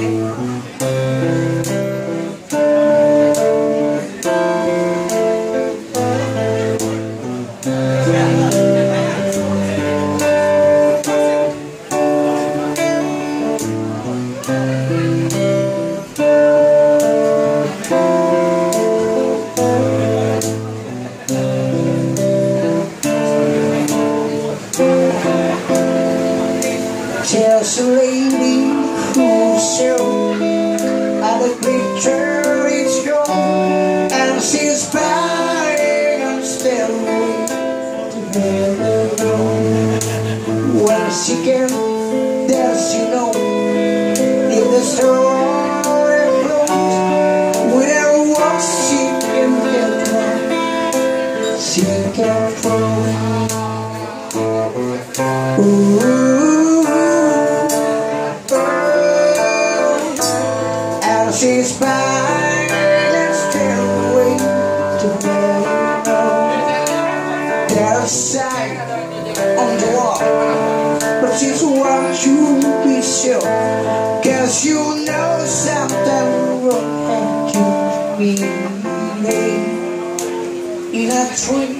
José. And she's I'm still waiting the When she can shine on the wall. But it's what you be sure. Cause you know something wrong. You be late in a dream.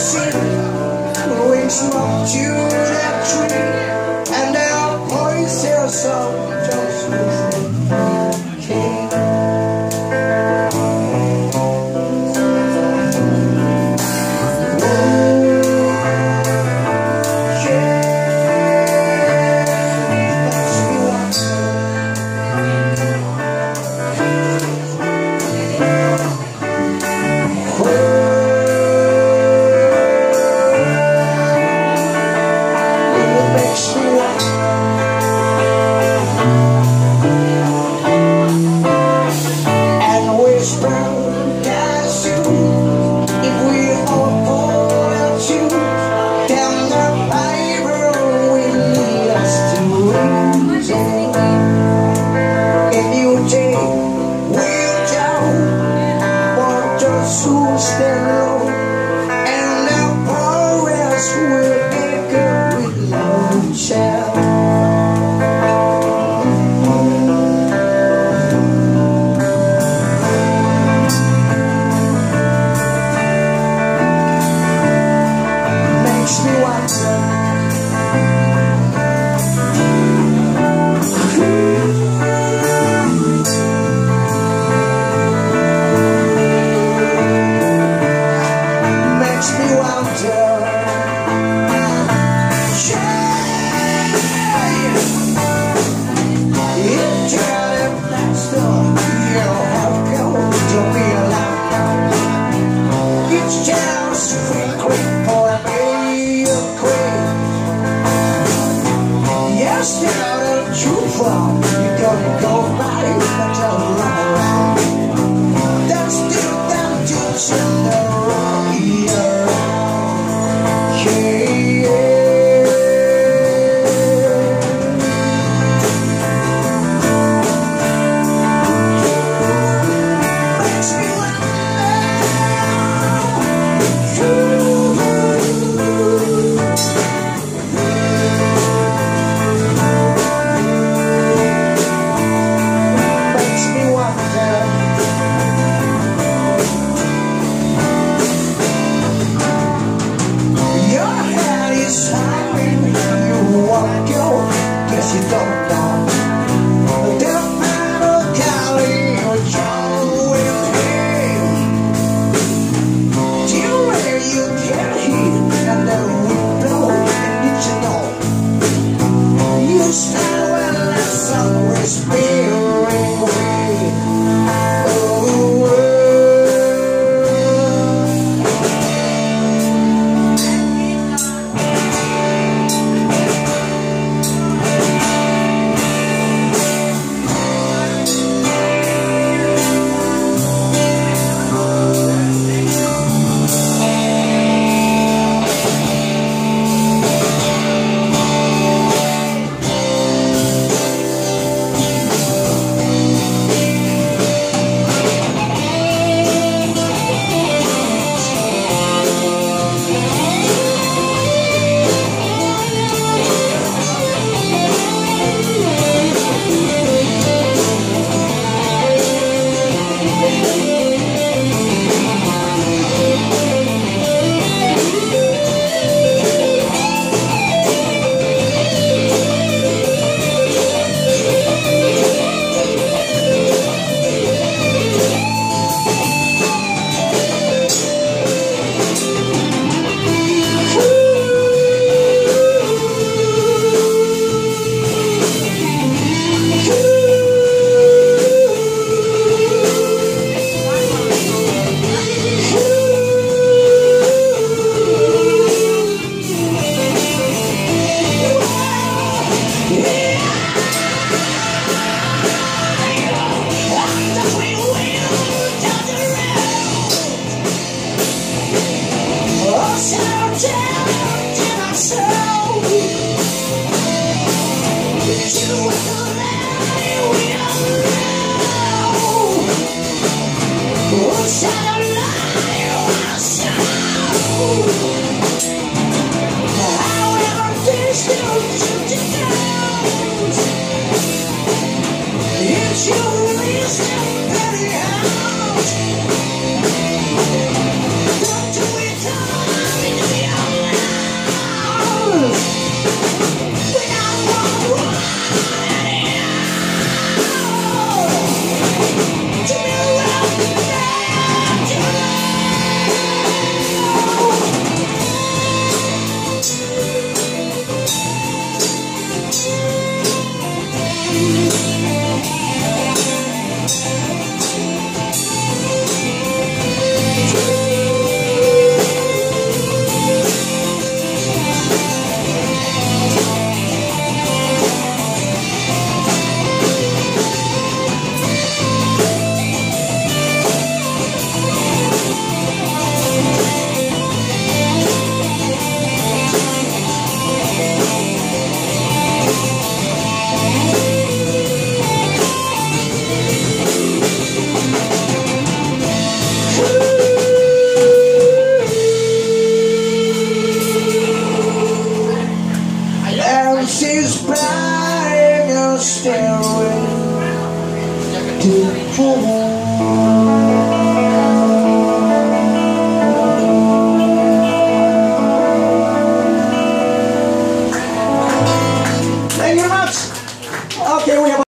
sin Wings knocked you that tree And our voices are stairway to heaven.